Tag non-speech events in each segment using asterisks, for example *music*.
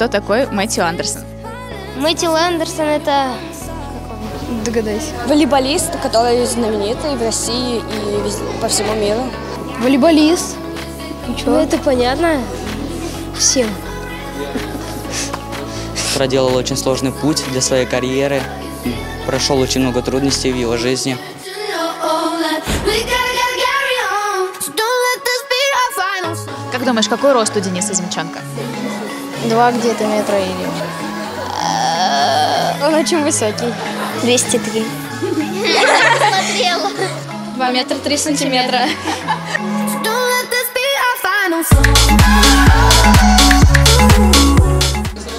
кто такой Мэтью Андерсон. Мэтью Андерсон это... Догадайся. Волейболист, который знаменитый в России и везде- по всему миру. Волейболист. Ну это понятно всем. проделал очень сложный путь для своей карьеры, прошел очень много трудностей в его жизни. Как думаешь, какой рост у Дениса Зимченко? Два где-то метра или... Он очень высокий. 203. Два метра три сантиметра.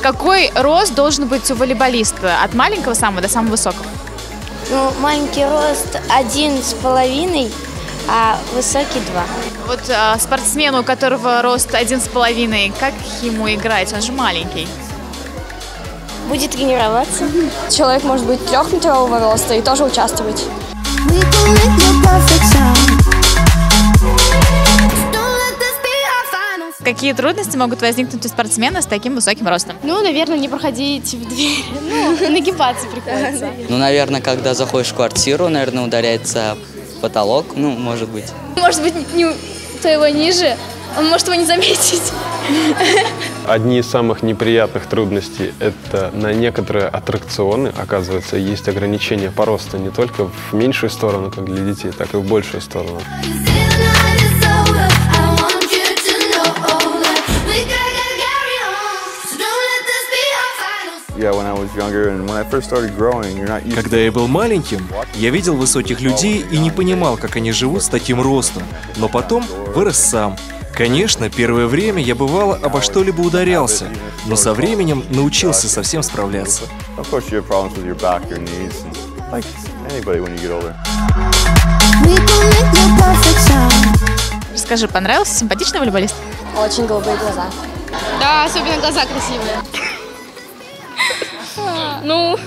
Какой рост должен быть у волейболиста? От маленького самого до самого высокого? Ну, маленький рост один с половиной, а высокий два. Вот а, спортсмену, у которого рост один с половиной, как ему играть? Он же маленький. Будет тренироваться. Человек может быть трехметрового роста и тоже участвовать. Какие трудности могут возникнуть у спортсмена с таким высоким ростом? Ну, наверное, не проходить в дверь. Ну, нагибаться приходится. Ну, наверное, когда заходишь в квартиру, наверное, ударяется потолок, ну, может быть. Может быть, не, то его ниже. Он может его не заметить. Одни из самых неприятных трудностей – это на некоторые аттракционы, оказывается, есть ограничения по росту не только в меньшую сторону, как для детей, так и в большую сторону. Когда я был маленьким, я видел высоких людей и не понимал, как они живут с таким ростом, но потом вырос сам. Конечно, первое время я бывало обо что-либо ударялся, но со временем научился совсем справляться. Of course, you have problems with your back, your knees, and like anybody when you get older. Расскажи, понравился симпатичный волейболист? Очень голубые глаза. Да, особенно глаза красивые. Ну,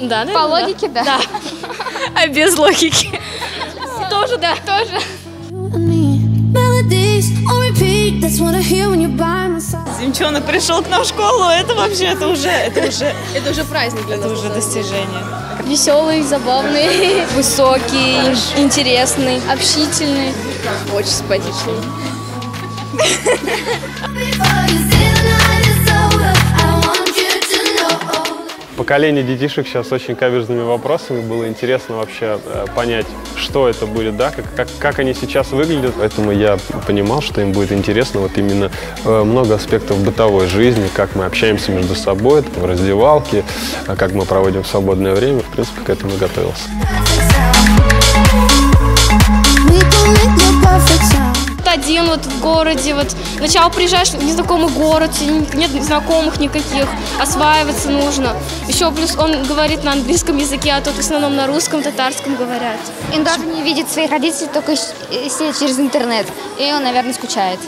да, По логике, да. Да. А без логики? Тоже, да, тоже. Земчонок пришел к нам в школу, это вообще, это уже, это уже, Это уже праздник это уже достижение. Веселый, забавный, высокий, интересный, общительный. Очень симпатичный. *laughs* Поколение детишек сейчас очень каверзными вопросами. Было интересно вообще э, понять, что это будет, да, как, как, как они сейчас выглядят. Поэтому я понимал, что им будет интересно вот именно э, много аспектов бытовой жизни, как мы общаемся между собой, в раздевалке, э, как мы проводим свободное время. В принципе, к этому готовился. Один вот в городе, вот сначала приезжаешь в незнакомый город, нет знакомых никаких, осваиваться нужно. Еще плюс он говорит на английском языке, а тут в основном на русском, татарском говорят. Он даже не видит своих родителей, только щ- если через интернет. И он, наверное, скучает.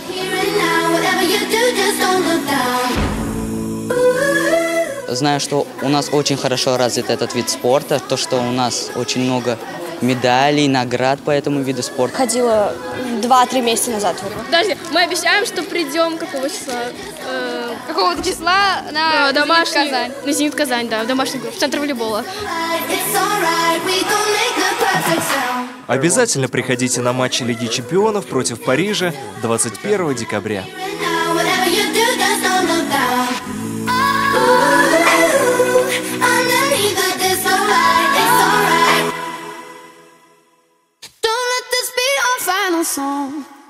Знаю, что у нас очень хорошо развит этот вид спорта, то, что у нас очень много медалей, наград по этому виду спорта. Ходила два-три месяца назад. Подожди, мы обещаем, что придем какого числа? Э, Какого-то числа на да, домашний, Казань. на Зенит Казань, да, в домашний клуб, в центр волейбола. Обязательно приходите на матчи Лиги Чемпионов против Парижа 21 декабря. Don't let song